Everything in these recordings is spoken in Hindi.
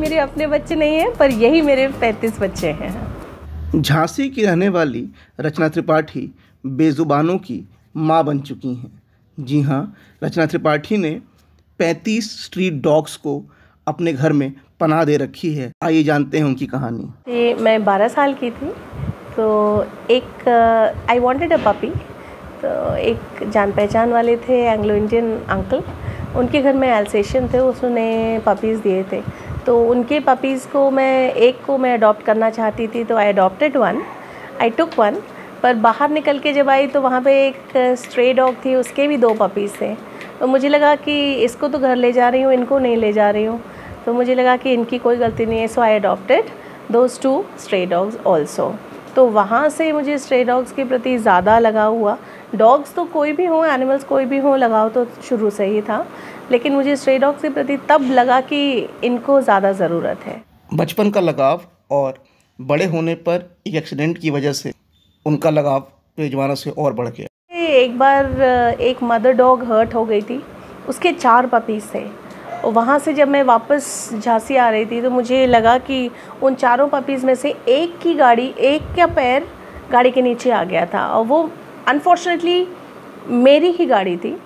मेरे अपने बच्चे नहीं हैं पर यही मेरे पैंतीस बच्चे हैं। झांसी की रहने वाली रचना त्रिपाठी बेजुबानों की माँ बन चुकी हैं। जी हाँ रचना त्रिपाठी ने 35 स्ट्रीट डॉग्स को अपने घर में पनाह दे रखी है। आइए जानते हैं उनकी कहानी। मैं 12 साल की थी तो एक आई वॉन्टेड अ पपी तो एक जान पहचान वाले थे एंग्लो इंडियन अंकल उनके घर में एल्सेशन थे उसने पपीज़ दिए थे। तो उनके पपीज़ को मैं, एक को मैं अडॉप्ट करना चाहती थी तो I adopted one I took one पर बाहर निकल के जब आई तो वहाँ पे एक स्ट्रे डॉग थी, उसके भी दो पपीज़ थे। तो मुझे लगा कि इसको तो घर ले जा रही हूँ, इनको नहीं ले जा रही हूँ। तो मुझे लगा कि इनकी कोई गलती नहीं है so I adopted those two stray dogs also तो वहाँ से मुझे स्ट्रे डॉग्स के प्रति ज़्यादा लगाव हुआ। डॉग्स तो कोई भी हो एनिमल्स कोई भी हो लगाव तो शुरू से ही था। लेकिन मुझे स्ट्रे डॉग्स के प्रति तब लगा कि इनको ज़्यादा ज़रूरत है। बचपन का लगाव और बड़े होने पर एक एक्सीडेंट की वजह से उनका लगाव मेजबानों से और बढ़ गया। एक बार एक मदर डॉग हर्ट हो गई थी। उसके चार पपीज़ थे। वहाँ से जब मैं वापस झांसी आ रही थी तो मुझे लगा कि उन चारों पपीज़ में से एक की गाड़ी, एक का पैर गाड़ी के नीचे आ गया था। और वो अनफॉर्चुनेटली मेरी ही गाड़ी थी।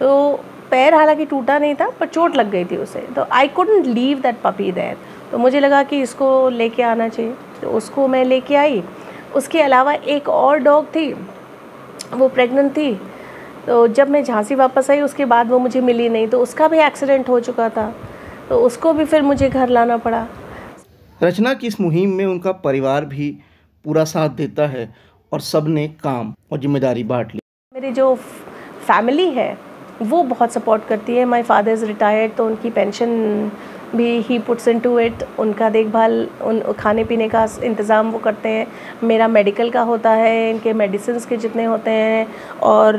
तो पैर हालाँकि टूटा नहीं था, पर चोट लग गई थी उसे। तो I couldn't leave that puppy there तो मुझे लगा कि इसको लेके आना चाहिए। तो उसको मैं लेके आई। उसके अलावा एक और डॉग थी, वो प्रेग्नेंट थी। तो जब मैं झांसी वापस आई उसके बाद वो मुझे मिली नहीं तो उसका भी एक्सीडेंट हो चुका था। तो उसको भी फिर मुझे घर लाना पड़ा। रचना की इस मुहिम में उनका परिवार भी पूरा साथ देता है और सबने काम और ज़िम्मेदारी बांट ली। मेरी जो फैमिली है वो बहुत सपोर्ट करती है। माई फादर इज़ रिटायर्ड तो उनकी पेंशन भी he puts into it उनका देखभाल, उन, खाने पीने का इंतज़ाम वो करते हैं। मेरा मेडिकल का होता है, इनके मेडिसिन के जितने होते हैं, और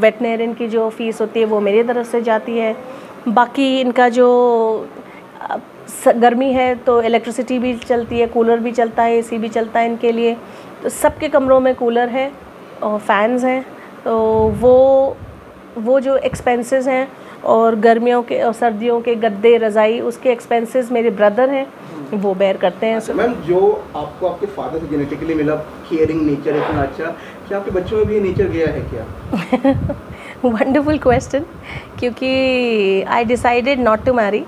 वेटनेरियन की जो फ़ीस होती है वो मेरी तरफ़ से जाती है। बाकी इनका जो गर्मी है तो इलेक्ट्रिसिटी भी चलती है कूलर भी चलता है एसी भी चलता है इनके लिए। तो सबके कमरों में कूलर है और फैंस हैं। तो वो वो जो एक्सपेंसेस हैं और गर्मियों के और सर्दियों के गद्दे रज़ाई उसके एक्सपेंसेस मेरे ब्रदर हैं वो बेयर करते हैं। अच्छा मैम जो आपको आपके फादर से जेनेटिकली मिला केयरिंग नेचर इतना अच्छा क्या आपके बच्चों में भी ये नेचर गया है क्या? वंडरफुल क्वेश्चन क्योंकि I decided not to marry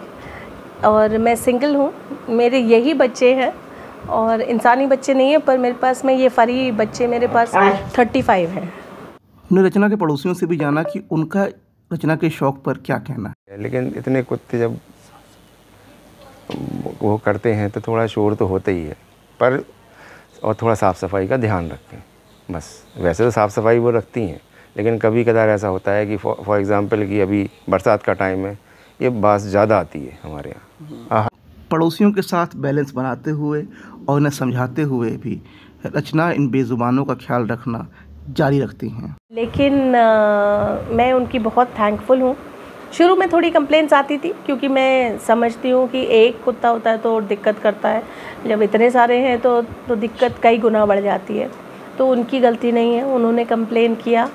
और मैं सिंगल हूँ मेरे यही बच्चे हैं और इंसानी बच्चे नहीं हैं पर मेरे पास में ये फरी बच्चे मेरे पास थर्टी फाइव हैं। हमने रचना के पड़ोसियों से भी जाना कि उनका रचना के शौक पर क्या कहना है? लेकिन इतने कुत्ते जब वो करते हैं तो थोड़ा शोर तो होता ही है पर और थोड़ा साफ़ सफ़ाई का ध्यान रखें बस। वैसे तो साफ़ सफ़ाई वो रखती हैं लेकिन कभी कदार ऐसा होता है कि फॉर एग्ज़ाम्पल कि अभी बरसात का टाइम है ये बास ज़्यादा आती है हमारे यहाँ। पड़ोसियों के साथ बैलेंस बनाते हुए और उन्हें समझाते हुए भी रचना इन बेज़ुबानों का ख्याल रखना जारी रखती हैं। लेकिन आ, मैं उनकी बहुत थैंकफुल हूँ। शुरू में थोड़ी कंप्लेंट्स आती थी क्योंकि मैं समझती हूँ कि एक कुत्ता होता है तो दिक्कत करता है। जब इतने सारे हैं तो तो दिक्कत कई गुना बढ़ जाती है। तो उनकी गलती नहीं है उन्होंने कंप्लेन किया।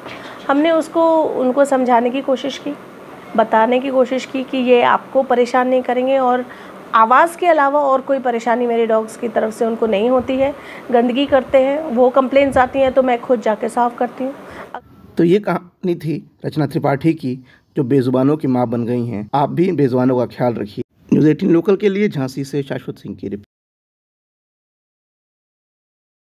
हमने उसको उनको समझाने की कोशिश की बताने की कोशिश की कि ये आपको परेशान नहीं करेंगे और आवाज़ के अलावा और कोई परेशानी मेरे डॉग्स की तरफ़ से उनको नहीं होती है, गंदगी करते हैं, वो कंप्लेंट्स आती हैं तो मैं खुद जाके साफ़ करती हूँ। तो ये कहानी थी रचना त्रिपाठी की, जो बेजुबानों की माँ बन गई हैं। आप भी बेजुबानों का ख्याल रखिए। न्यूज़ एटीन लोकल के लिए झांसी से शाश्वत सिंह की रिपोर्ट।